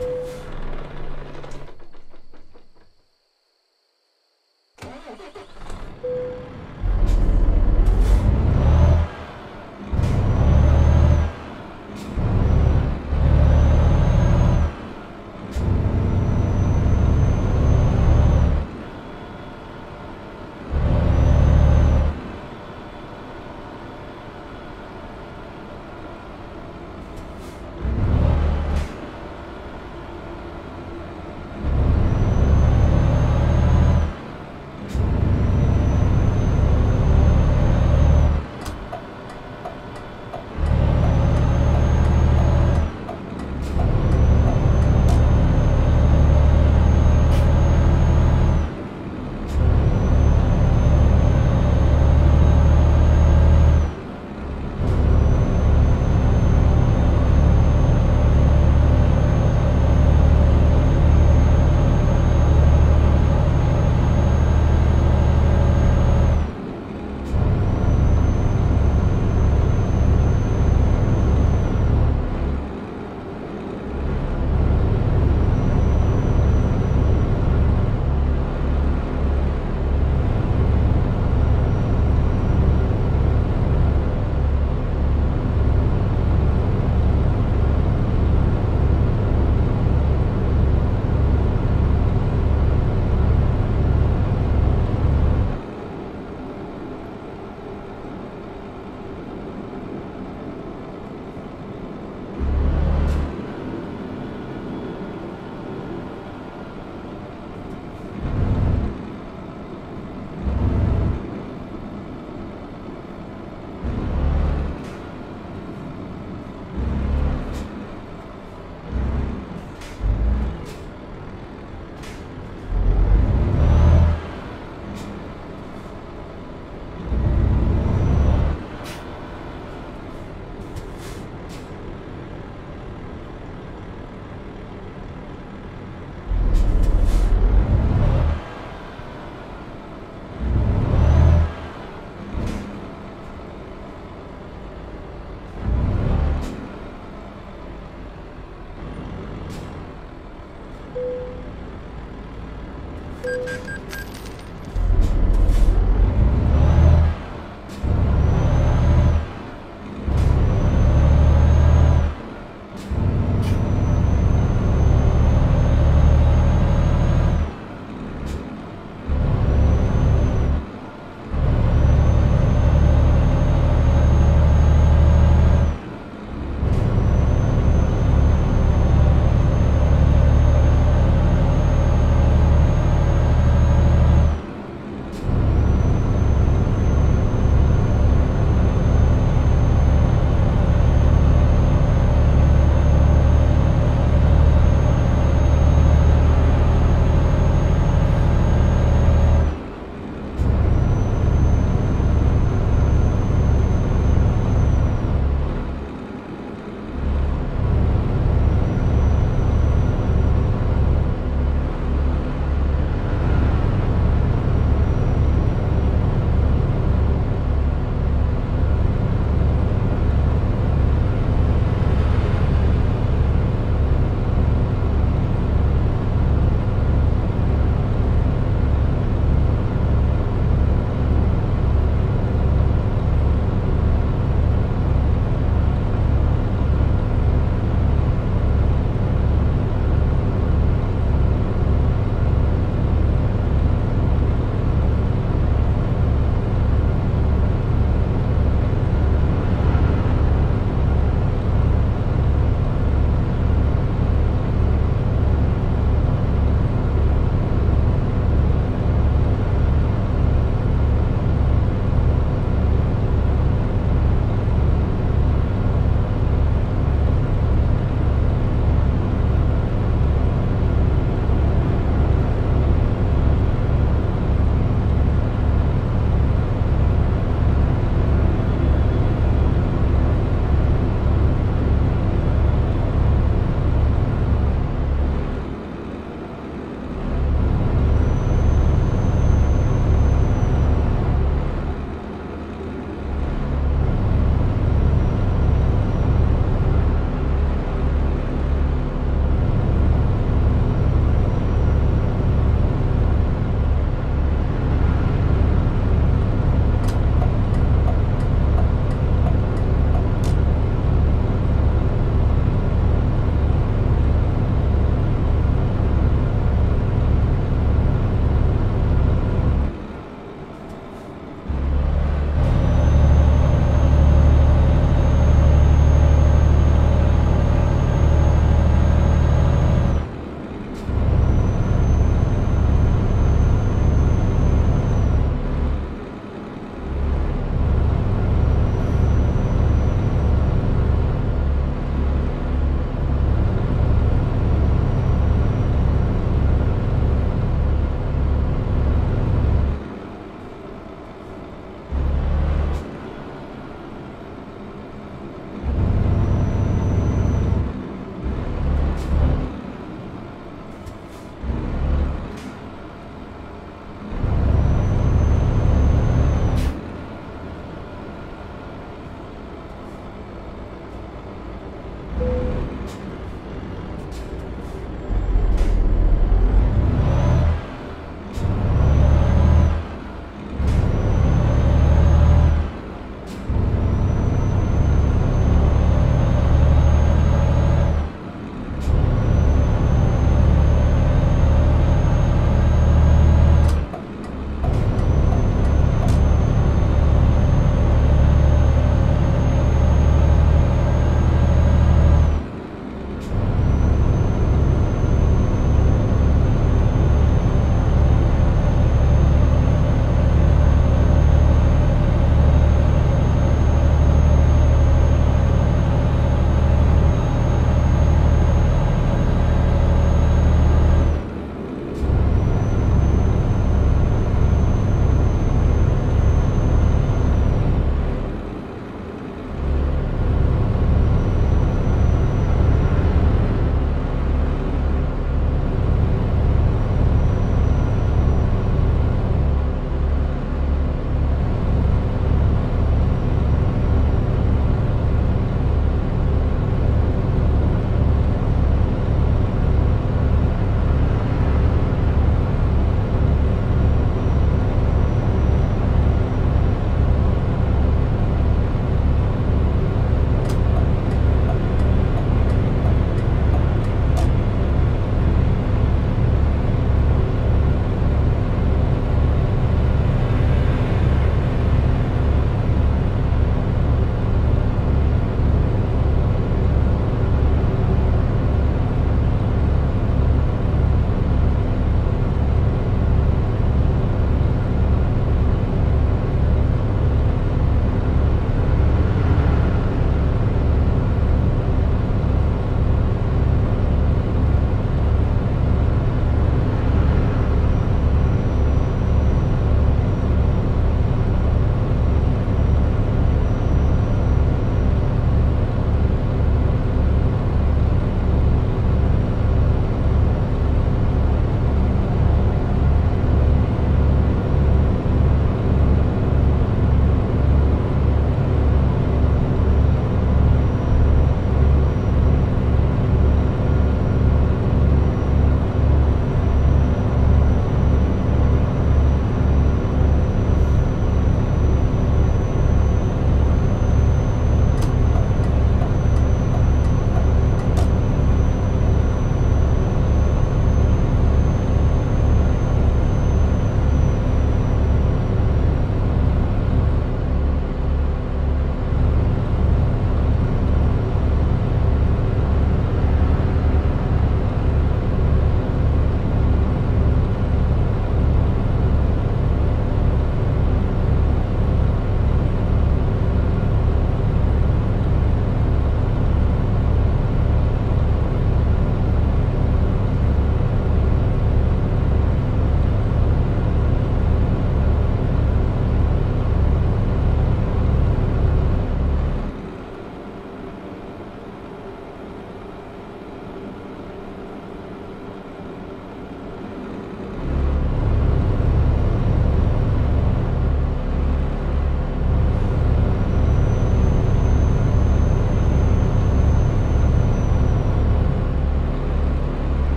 あ。